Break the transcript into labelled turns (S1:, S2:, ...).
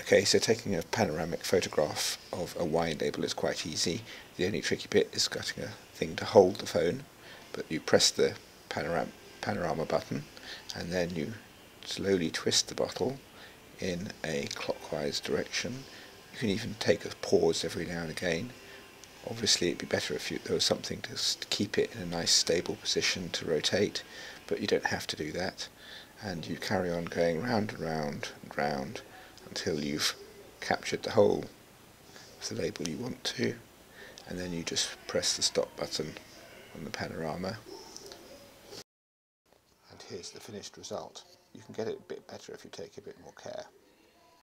S1: Okay, so taking a panoramic photograph of a wine label is quite easy. The only tricky bit is getting a thing to hold the phone, but you press the panoram panorama button and then you slowly twist the bottle in a clockwise direction. You can even take a pause every now and again. Obviously it'd be better if you, there was something to keep it in a nice stable position to rotate, but you don't have to do that. And you carry on going round and round and round until you've captured the whole of the label you want to and then you just press the stop button on the panorama and here's the finished result. You can get it a bit better if you take a bit more care.